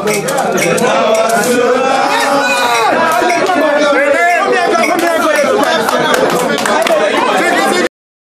Obrigado.